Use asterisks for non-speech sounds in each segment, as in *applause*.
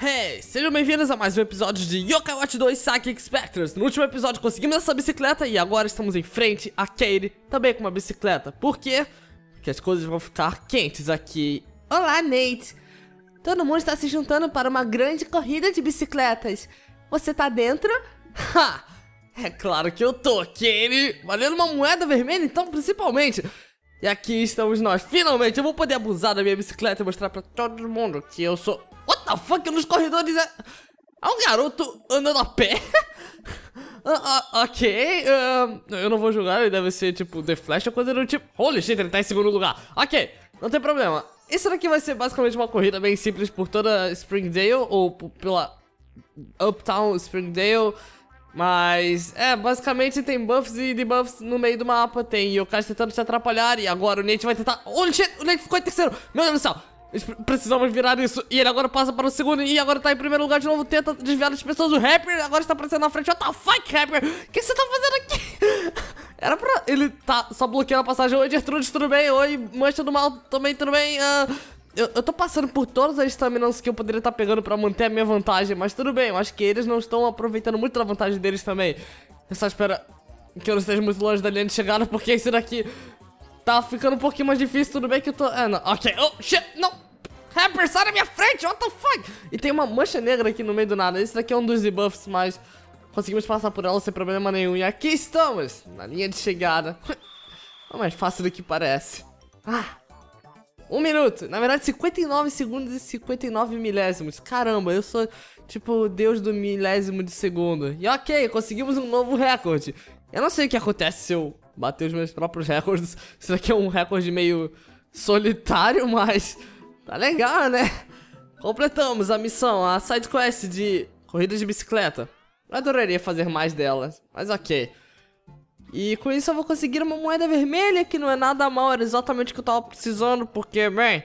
Hey, sejam bem-vindos a mais um episódio de Yokai Watch 2 Psychic Spectres. No último episódio conseguimos essa bicicleta e agora estamos em frente a Katie, também com uma bicicleta. Por quê? Porque as coisas vão ficar quentes aqui. Olá, Nate. Todo mundo está se juntando para uma grande corrida de bicicletas. Você tá dentro? *laughs* Ha! É claro que eu tô, Katie. Valendo uma moeda vermelha, então, principalmente. E aqui estamos nós. Finalmente eu vou poder abusar da minha bicicleta e mostrar pra todo mundo que eu sou What the fuck? Nos corredores é. É um garoto andando a pé? uh, *laughs* uh, ok. Uh, eu não vou julgar, ele deve ser tipo The Flash ou coisa do tipo. Holy shit, ele tá em segundo lugar. Ok, não tem problema. Isso daqui vai ser basicamente uma corrida bem simples por toda Springdale ou pela Uptown Springdale. Mas, é, basicamente tem buffs e debuffs no meio do mapa. Tem Yokai tentando te atrapalhar. E agora o Nate vai tentar. Shit, o Nate ficou em terceiro. Meu Deus do céu. Precisamos virar isso. E ele agora passa para o segundo. E agora tá em primeiro lugar de novo. Tenta desviar as pessoas. O Rapper agora está aparecendo na frente. What the fuck, Rapper? O que você tá fazendo aqui? *laughs* Era pra. Ele tá só bloqueando a passagem. Oi, Gertrude, tudo bem? Oi, Mancha do Mal, também tudo bem? Uh, eu, eu tô passando por todas as estaminas que eu poderia estar tá pegando pra manter a minha vantagem. Mas tudo bem, eu acho que eles não estão aproveitando muito da vantagem deles também. Eu só espero que eu não esteja muito longe da linha de chegada, porque esse daqui tá ficando um pouquinho mais difícil. Tudo bem que eu tô. Ah, não. Ok. Oh, shit, não. Rapper, sai da minha frente, what the fuck? E tem uma mancha negra aqui no meio do nada. Esse daqui é um dos debuffs, mas conseguimos passar por ela sem problema nenhum. E aqui estamos, na linha de chegada. *laughs* É mais fácil do que parece. Ah, um minuto. Na verdade, 59 segundos e 59 milésimos. Caramba, eu sou, tipo, deus do milésimo de segundo. E ok, conseguimos um novo recorde. Eu não sei o que acontece se eu bater os meus próprios recordes. *laughs* Isso daqui é um recorde meio solitário, *laughs* mas... Tá legal, né? Completamos a missão, a side quest de corrida de bicicleta. Eu adoraria fazer mais delas, mas ok. E com isso eu vou conseguir uma moeda vermelha, que não é nada mal, era exatamente o que eu tava precisando, porque, bem,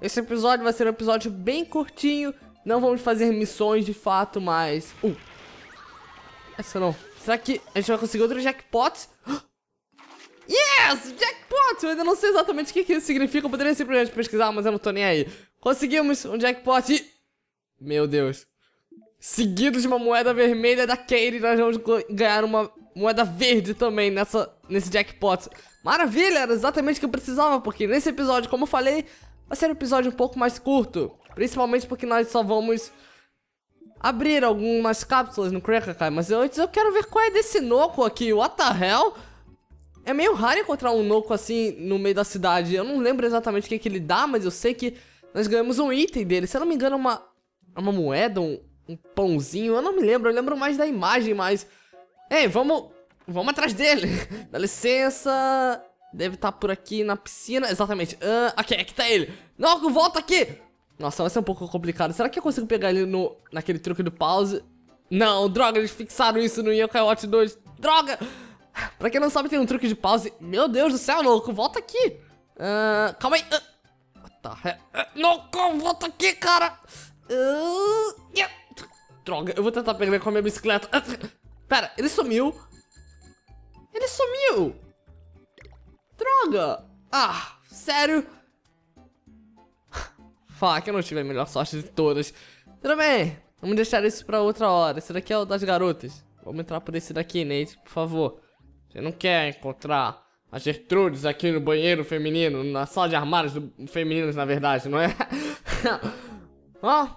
esse episódio vai ser um episódio bem curtinho, não vamos fazer missões de fato, mas... Uh, essa não. Será que a gente vai conseguir outro jackpot? *gasps* Yes! Jackpot! Eu ainda não sei exatamente o que, isso significa. Eu poderia simplesmente pesquisar, mas eu não tô nem aí. Conseguimos um jackpot e... Meu Deus. Seguido de uma moeda vermelha da Katie, nós vamos ganhar uma moeda verde também nessa, nesse jackpot. Maravilha, era exatamente o que eu precisava, porque nesse episódio, como eu falei, vai ser um episódio um pouco mais curto. Principalmente porque nós só vamos abrir algumas cápsulas no Crackakai. Mas antes eu quero ver qual é desse Noco aqui. What the hell? É meio raro encontrar um Noco assim no meio da cidade. Eu não lembro exatamente o que, que ele dá, mas eu sei que nós ganhamos um item dele. Se eu não me engano, uma, uma moeda, um, um pãozinho. Eu não me lembro, eu lembro mais da imagem, mas... Ei, vamos, vamos atrás dele. *laughs* Dá licença... Deve estar tá por aqui na piscina. Exatamente. Uh, aqui, aqui tá ele. Noco, volta aqui. Nossa, vai ser um pouco complicado. Será que eu consigo pegar ele no, naquele truque do pause? Não, droga, eles fixaram isso no Yokai Watch 2. Droga! Pra quem não sabe, tem um truque de pause. Meu Deus do céu, louco, volta aqui. Uh, calma aí. Uh, tá, uh, volta aqui, cara. Uh, yeah. Droga, eu vou tentar pegar com a minha bicicleta. *laughs* Pera, ele sumiu. Ele sumiu. Droga. Ah, sério? *laughs* Fuck, eu não tive a melhor sorte de todas. Tudo bem, vamos deixar isso pra outra hora. Esse daqui é o das garotas. Vamos entrar por esse daqui, Nate, por favor. Você não quer encontrar a Gertrudes aqui no banheiro feminino, na sala de armários do, femininos, na verdade, não é? *laughs* Ó,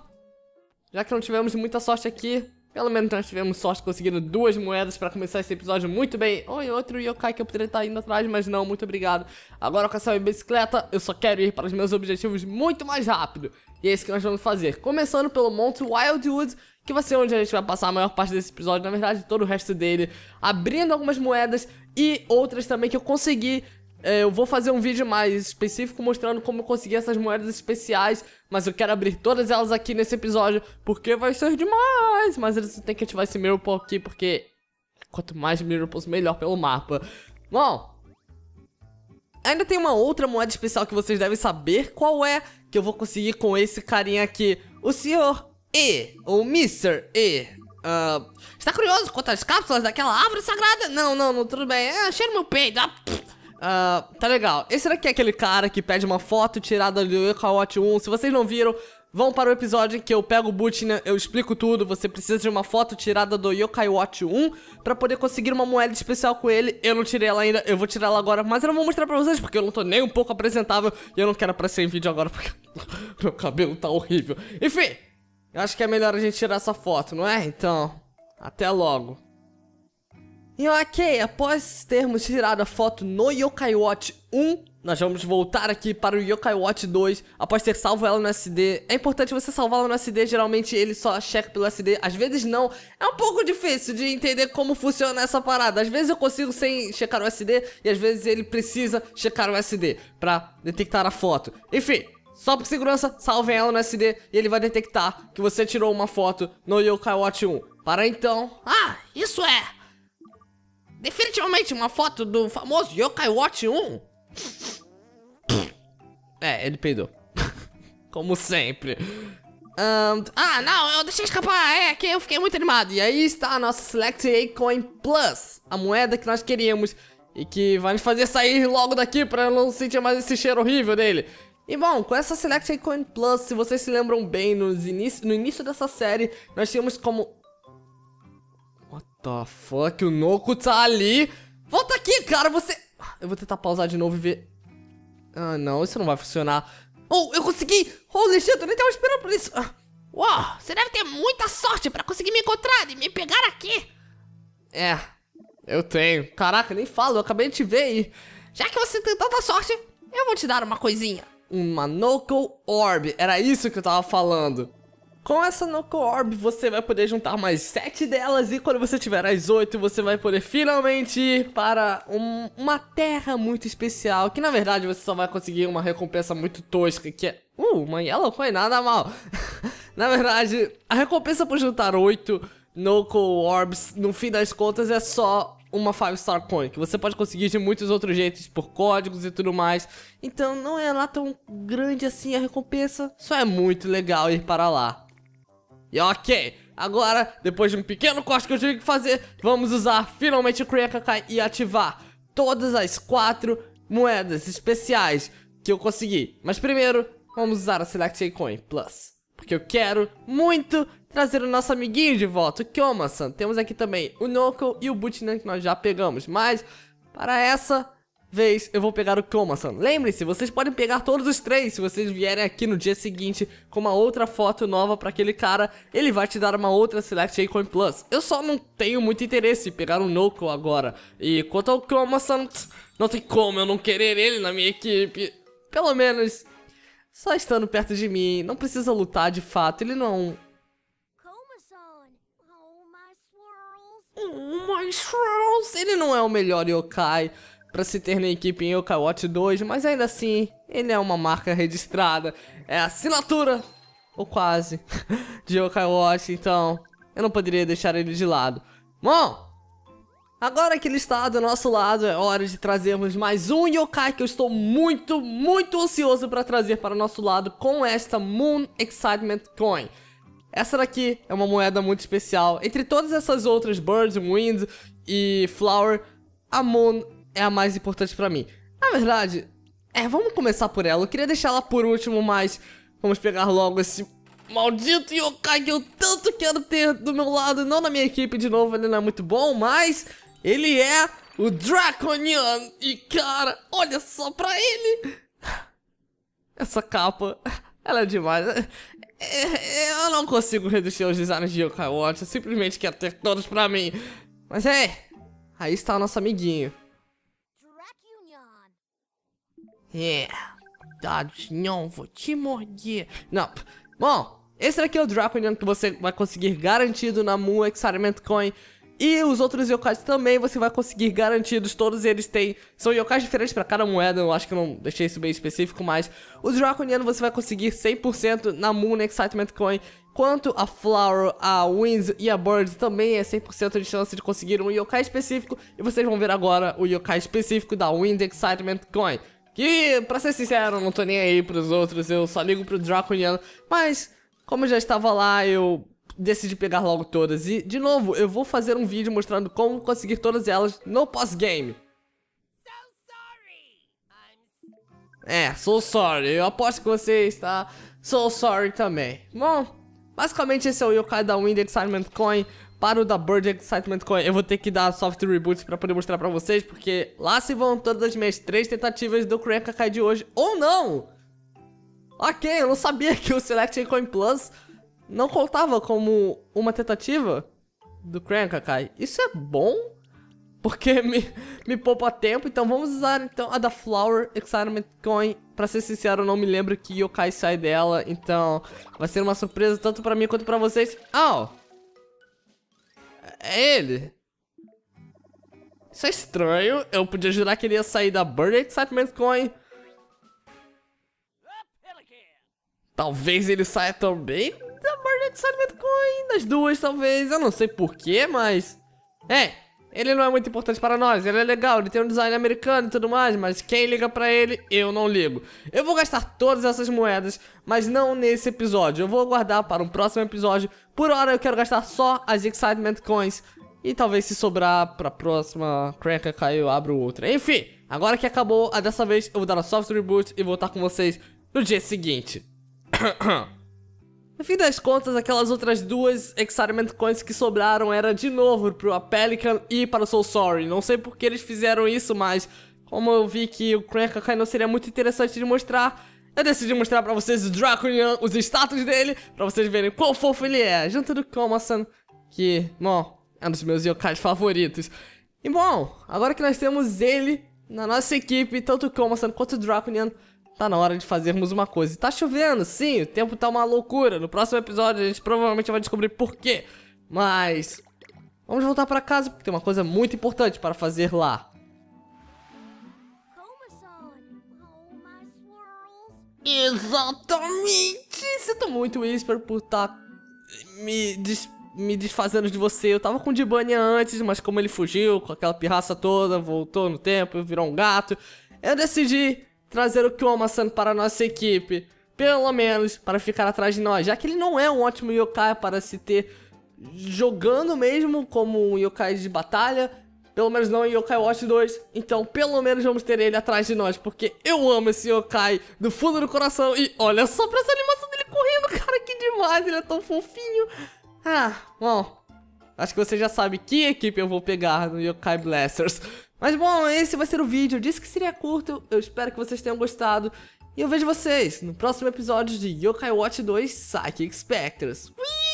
já que não tivemos muita sorte aqui, pelo menos nós tivemos sorte conseguindo duas moedas pra começar esse episódio muito bem. Oi, outro yokai que eu poderia estar indo atrás, mas não, muito obrigado. Agora com essa bicicleta, eu só quero ir para os meus objetivos muito mais rápido. E é isso que nós vamos fazer. Começando pelo Monte Wildwood, que vai ser onde a gente vai passar a maior parte desse episódio, na verdade, todo o resto dele, abrindo algumas moedas e outras também que eu consegui. É, eu vou fazer um vídeo mais específico mostrando como eu consegui essas moedas especiais, mas eu quero abrir todas elas aqui nesse episódio, porque vai ser demais. Mas eles têm que ativar esse Miracle aqui, porque quanto mais Miracles, melhor pelo mapa. Bom, ainda tem uma outra moeda especial que vocês devem saber qual é, que eu vou conseguir com esse carinha aqui, o senhor e, ou Mr. E, uh, está curioso quanto às cápsulas daquela árvore sagrada? Não, não, não, tudo bem. É, cheiro meu peito. Ah, uh, tá legal. Esse daqui é aquele cara que pede uma foto tirada do Eka Watch 1. Se vocês não viram, vão para o episódio em que eu pego o Butchina, eu explico tudo. Você precisa de uma foto tirada do Yokai Watch 1 para poder conseguir uma moeda especial com ele. Eu não tirei ela ainda, eu vou tirar ela agora, mas eu não vou mostrar pra vocês porque eu não tô nem um pouco apresentável e eu não quero aparecer em vídeo agora porque *laughs* meu cabelo tá horrível. Enfim, eu acho que é melhor a gente tirar essa foto, não é? Então, até logo. E ok, após termos tirado a foto no Yokai Watch 1, nós vamos voltar aqui para o Yokai Watch 2, após ter salvo ela no SD. É importante você salvá-la no SD, geralmente ele só checa pelo SD, às vezes não. É um pouco difícil de entender como funciona essa parada. Às vezes eu consigo sem checar o SD, e às vezes ele precisa checar o SD para detectar a foto. Enfim, só por segurança, salvem ela no SD e ele vai detectar que você tirou uma foto no Yokai Watch 1. Para então... Ah, isso é definitivamente uma foto do famoso Yokai Watch 1. É, ele peidou. *laughs* Como sempre. Um, ah, não, eu deixei escapar, é que eu fiquei muito animado. E aí está a nossa Select A Coin Plus, a moeda que nós queríamos e que vai nos fazer sair logo daqui para não sentir mais esse cheiro horrível dele. E bom, com essa Select A Coin Plus, se vocês se lembram bem, nos inicio, no início dessa série, nós tínhamos como the fuck? O Noco tá ali. Volta aqui, cara, você... Eu vou tentar pausar de novo e ver... Ah, não, isso não vai funcionar. Oh, eu consegui! Holy shit, eu nem tava esperando por isso. Ah. Uau, você deve ter muita sorte pra conseguir me encontrar e me pegar aqui. É, eu tenho. Caraca, nem falo, eu acabei de te ver aí. Já que você tem tanta sorte, eu vou te dar uma coisinha. Uma Knuckle Orb, era isso que eu tava falando. Com essa Noco Orb, você vai poder juntar mais 7 delas e quando você tiver as 8, você vai poder finalmente ir para um, uma terra muito especial, que na verdade você só vai conseguir uma recompensa muito tosca, que é... Uh, uma Yellow foi nada mal. *laughs* na verdade, a recompensa por juntar 8 Noco Orbs, no fim das contas, é só uma 5 Star Coin, que você pode conseguir de muitos outros jeitos, por códigos e tudo mais. Então não é lá tão grande assim a recompensa, só é muito legal ir para lá. E ok, agora, depois de um pequeno corte que eu tive que fazer, vamos usar finalmente o Kakai e ativar todas as quatro moedas especiais que eu consegui. Mas primeiro, vamos usar a Select Coin Plus. Porque eu quero muito trazer o nosso amiguinho de volta, o Kyoma-san. Temos aqui também o Noko e o Butinan que nós já pegamos. Mas, para essa, vez eu vou pegar o Komasan. Lembre-se, vocês podem pegar todos os três se vocês vierem aqui no dia seguinte com uma outra foto nova para aquele cara. Ele vai te dar uma outra Select Acorn Plus. Eu só não tenho muito interesse em pegar o Noko agora. E quanto ao Komasan, não tem como eu não querer ele na minha equipe. Pelo menos, só estando perto de mim, não precisa lutar de fato, ele não... Oh, my swirls! Ele não é o melhor yokai para se ter na equipe em Yokai Watch 2, mas ainda assim, ele é uma marca registrada, é assinatura, ou quase, *laughs* de Yokai Watch, então eu não poderia deixar ele de lado. Bom, agora que ele está do nosso lado, é hora de trazermos mais um Yokai que eu estou muito, muito ansioso para trazer para o nosso lado com esta Moon Excitement Coin. Essa daqui é uma moeda muito especial. Entre todas essas outras, Birds, Wind e Flower, a Moon é a mais importante pra mim. Na verdade, é, vamos começar por ela. Eu queria deixar ela por último, mas vamos pegar logo esse maldito yokai que eu tanto quero ter do meu lado. Não na minha equipe, de novo, ele não é muito bom, mas ele é o Draconian. E cara, olha só pra ele. Essa capa, ela é demais. É, é, eu não consigo resistir aos designs de Yokai Watch, eu simplesmente quero ter todos pra mim. Mas é, aí está o nosso amiguinho. É, dados não, vou te morder. Não, bom, esse aqui é o Draconian que você vai conseguir garantido na Moon Experiment Coin. E os outros yokais também você vai conseguir garantidos, todos eles têm... São yokais diferentes para cada moeda, eu acho que não deixei isso bem específico, mas... O Draconian você vai conseguir 100% na Moon Excitement Coin, quanto a Flower, a Winds e a Bird também é 100% de chance de conseguir um yokai específico, e vocês vão ver agora o yokai específico da Wind Excitement Coin. Que, pra ser sincero, não tô nem aí pros outros, eu só ligo pro Draconiano. Mas, como eu já estava lá, eu decidi pegar logo todas. E, de novo, eu vou fazer um vídeo mostrando como conseguir todas elas no pós-game. É, so sorry. Eu aposto que você está So Sorry também. Bom, basicamente esse é o yokai da Wind Excitement Coin. Para o da Bird Excitement Coin, eu vou ter que dar soft reboot pra poder mostrar pra vocês, porque lá se vão todas as minhas três tentativas do Crank Kakai de hoje, ou não! Ok, eu não sabia que o Select Coin Plus não contava como uma tentativa do Crank Kakai. Isso é bom? porque *laughs* me, me poupa tempo. Então vamos usar então a da Flower Excitement Coin. Pra ser sincero, eu não me lembro que yokai sai dela. Então vai ser uma surpresa tanto pra mim quanto pra vocês. Oh! É ele. Isso é estranho. Eu podia jurar que ele ia sair da Bird Excitement Coin. Talvez ele saia também da Bird Excitement Coin. Das duas, talvez. Eu não sei porquê, mas... É, ele não é muito importante para nós, ele é legal, ele tem um design americano e tudo mais, mas quem liga pra ele, eu não ligo. Eu vou gastar todas essas moedas, mas não nesse episódio. Eu vou guardar para um próximo episódio. Por hora eu quero gastar só as Excitement Coins. E talvez se sobrar pra próxima Crank cair eu abro outra. Enfim, agora que acabou, a dessa vez eu vou dar a soft reboot e voltar com vocês no dia seguinte. *coughs* No fim das contas, aquelas outras duas Excitement Coins que sobraram era de novo pro Pelican e para o Soul Sorry. Não sei por que eles fizeram isso, mas como eu vi que o Crank não seria muito interessante de mostrar, eu decidi mostrar pra vocês o Draconian, os status dele, pra vocês verem quão fofo ele é, junto do Komasan, que, bom, é um dos meus yokais favoritos. E bom, agora que nós temos ele na nossa equipe, tanto o Komasan quanto o Draconian, Tá na hora de fazermos uma coisa. Tá chovendo, sim, o tempo tá uma loucura. No próximo episódio a gente provavelmente vai descobrir por quê. Mas vamos voltar para casa porque tem uma coisa muito importante para fazer lá. Exatamente! Sinto muito, Whisper, por estar tá me, des me desfazendo de você. Eu tava com o Dibania antes, mas como ele fugiu com aquela pirraça toda, voltou no tempo, virou um gato, eu decidi trazer o Kyomasan para a nossa equipe. Pelo menos para ficar atrás de nós, já que ele não é um ótimo yokai para se ter jogando mesmo como um yokai de batalha, pelo menos não em Yokai Watch 2. Então, pelo menos vamos ter ele atrás de nós, porque eu amo esse yokai do fundo do coração. E olha só pra essa animação dele correndo, *laughs* cara, que demais, ele é tão fofinho. Ah, bom, acho que você já sabe que equipe eu vou pegar no Yokai Blasters. Mas bom, esse vai ser o vídeo. Eu disse que seria curto. Eu espero que vocês tenham gostado. E eu vejo vocês no próximo episódio de Yokai Watch 2 Psychic Spectres. Ui!